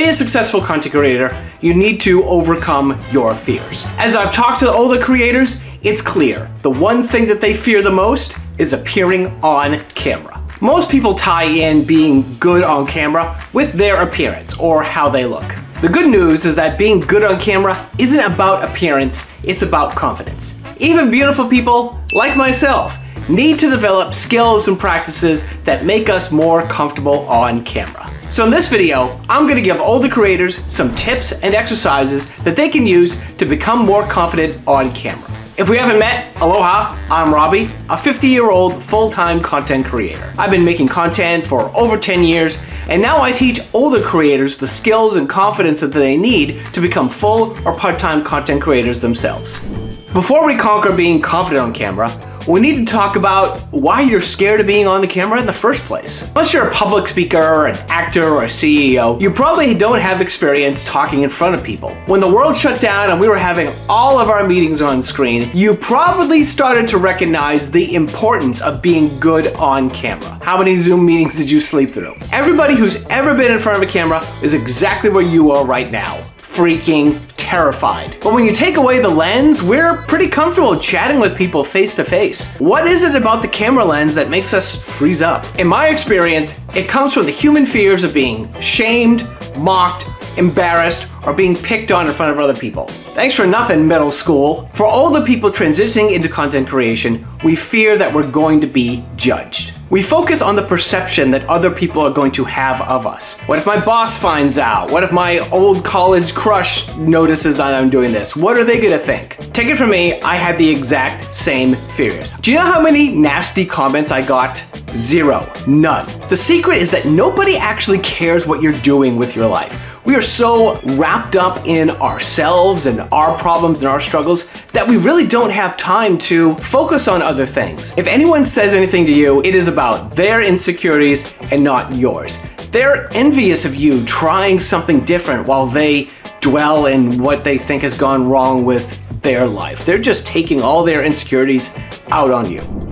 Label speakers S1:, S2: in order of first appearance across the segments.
S1: be a successful content creator, you need to overcome your fears. As I've talked to all the creators, it's clear the one thing that they fear the most is appearing on camera. Most people tie in being good on camera with their appearance or how they look. The good news is that being good on camera isn't about appearance, it's about confidence. Even beautiful people, like myself, need to develop skills and practices that make us more comfortable on camera. So in this video, I'm gonna give all the creators some tips and exercises that they can use to become more confident on camera. If we haven't met, aloha, I'm Robbie, a 50 year old full-time content creator. I've been making content for over 10 years, and now I teach older creators the skills and confidence that they need to become full or part-time content creators themselves. Before we conquer being confident on camera, we need to talk about why you're scared of being on the camera in the first place. Unless you're a public speaker, or an actor, or a CEO, you probably don't have experience talking in front of people. When the world shut down and we were having all of our meetings on screen, you probably started to recognize the importance of being good on camera. How many Zoom meetings did you sleep through? Everybody who's ever been in front of a camera is exactly where you are right now freaking terrified. But when you take away the lens, we're pretty comfortable chatting with people face to face. What is it about the camera lens that makes us freeze up? In my experience, it comes from the human fears of being shamed, mocked, embarrassed, or being picked on in front of other people. Thanks for nothing, middle school. For all the people transitioning into content creation, we fear that we're going to be judged. We focus on the perception that other people are going to have of us. What if my boss finds out? What if my old college crush notices that I'm doing this? What are they gonna think? Take it from me, I had the exact same fears. Do you know how many nasty comments I got? Zero. None. The secret is that nobody actually cares what you're doing with your life. We are so wrapped up in ourselves and our problems and our struggles that we really don't have time to focus on other things. If anyone says anything to you, it is about their insecurities and not yours. They're envious of you trying something different while they dwell in what they think has gone wrong with their life. They're just taking all their insecurities out on you.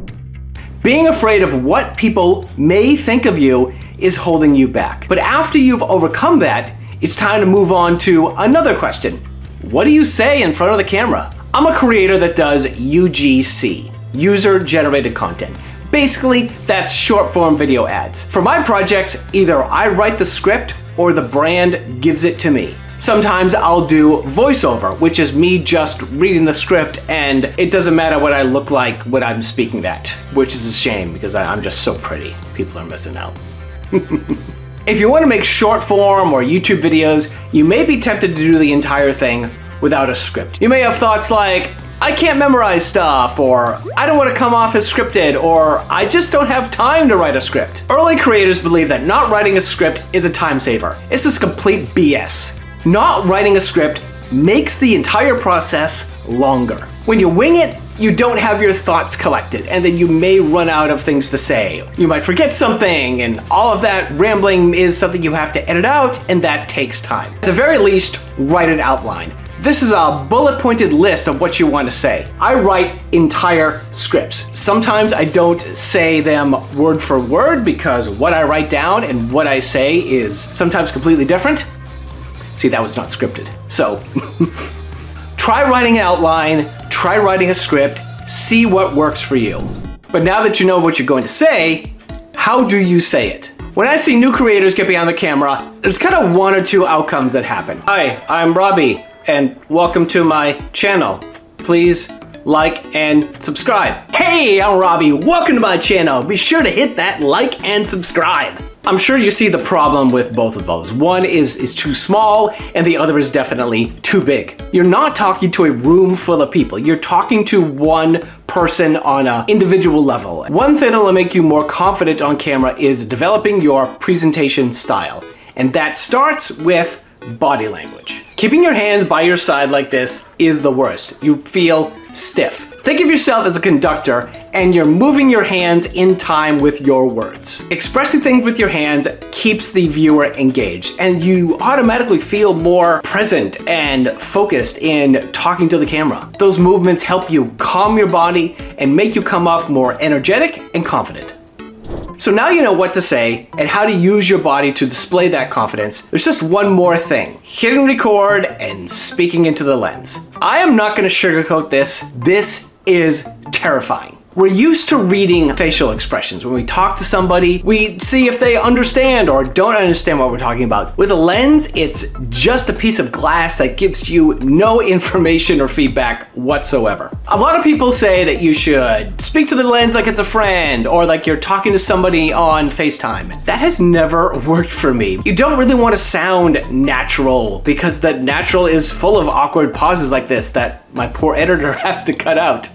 S1: Being afraid of what people may think of you is holding you back. But after you've overcome that, it's time to move on to another question. What do you say in front of the camera? I'm a creator that does UGC, user generated content. Basically, that's short form video ads. For my projects, either I write the script or the brand gives it to me. Sometimes I'll do voiceover, which is me just reading the script and it doesn't matter what I look like when I'm speaking that, which is a shame because I, am just so pretty. People are missing out. if you want to make short form or YouTube videos, you may be tempted to do the entire thing without a script. You may have thoughts like, I can't memorize stuff, or I don't want to come off as scripted, or I just don't have time to write a script. Early creators believe that not writing a script is a time saver. This is complete BS. Not writing a script makes the entire process longer. When you wing it, you don't have your thoughts collected, and then you may run out of things to say. You might forget something, and all of that rambling is something you have to edit out, and that takes time. At the very least, write an outline. This is a bullet pointed list of what you want to say. I write entire scripts. Sometimes I don't say them word for word because what I write down and what I say is sometimes completely different. See, that was not scripted. So, try writing an outline, try writing a script, see what works for you. But now that you know what you're going to say, how do you say it? When I see new creators get behind the camera, there's kind of one or two outcomes that happen. Hi, I'm Robbie and welcome to my channel. Please like and subscribe. Hey, I'm Robbie, welcome to my channel. Be sure to hit that like and subscribe. I'm sure you see the problem with both of those. One is, is too small and the other is definitely too big. You're not talking to a room full of people. You're talking to one person on an individual level. One thing that'll make you more confident on camera is developing your presentation style. And that starts with body language. Keeping your hands by your side like this is the worst. You feel stiff. Think of yourself as a conductor and you're moving your hands in time with your words. Expressing things with your hands keeps the viewer engaged and you automatically feel more present and focused in talking to the camera. Those movements help you calm your body and make you come off more energetic and confident. So now you know what to say and how to use your body to display that confidence. There's just one more thing. Hitting record and speaking into the lens. I am not gonna sugarcoat this. This is terrifying. We're used to reading facial expressions. When we talk to somebody, we see if they understand or don't understand what we're talking about. With a lens, it's just a piece of glass that gives you no information or feedback whatsoever. A lot of people say that you should speak to the lens like it's a friend or like you're talking to somebody on FaceTime. That has never worked for me. You don't really want to sound natural because the natural is full of awkward pauses like this that my poor editor has to cut out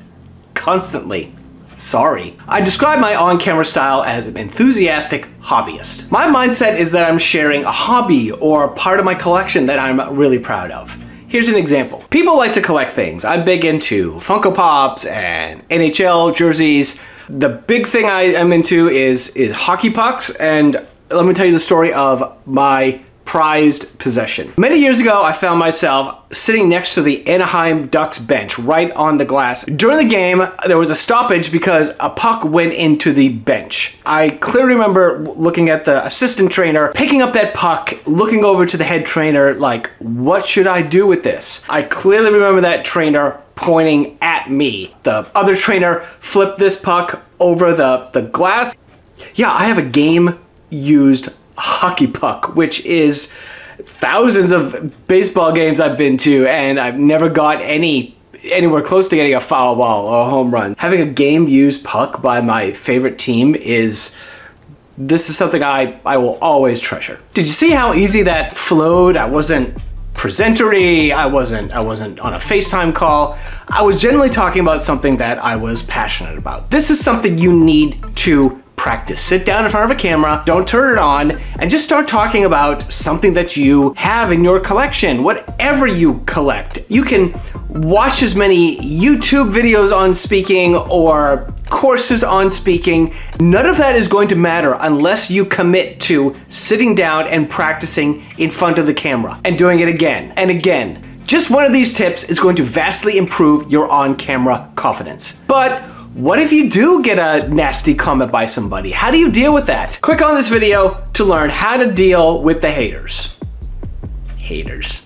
S1: constantly. Sorry. I describe my on-camera style as an enthusiastic hobbyist. My mindset is that I'm sharing a hobby or part of my collection that I'm really proud of. Here's an example. People like to collect things. I'm big into Funko Pops and NHL jerseys. The big thing I am into is, is hockey pucks and let me tell you the story of my prized possession. Many years ago, I found myself sitting next to the Anaheim Ducks bench right on the glass. During the game, there was a stoppage because a puck went into the bench. I clearly remember looking at the assistant trainer, picking up that puck, looking over to the head trainer like, what should I do with this? I clearly remember that trainer pointing at me. The other trainer flipped this puck over the, the glass. Yeah, I have a game used hockey puck, which is thousands of baseball games I've been to, and I've never got any anywhere close to getting a foul ball or a home run. Having a game used puck by my favorite team is this is something I, I will always treasure. Did you see how easy that flowed? I wasn't presentery, I wasn't I wasn't on a FaceTime call. I was generally talking about something that I was passionate about. This is something you need to practice. Sit down in front of a camera, don't turn it on, and just start talking about something that you have in your collection, whatever you collect. You can watch as many YouTube videos on speaking or courses on speaking. None of that is going to matter unless you commit to sitting down and practicing in front of the camera and doing it again and again. Just one of these tips is going to vastly improve your on-camera confidence. But what if you do get a nasty comment by somebody? How do you deal with that? Click on this video to learn how to deal with the haters. Haters.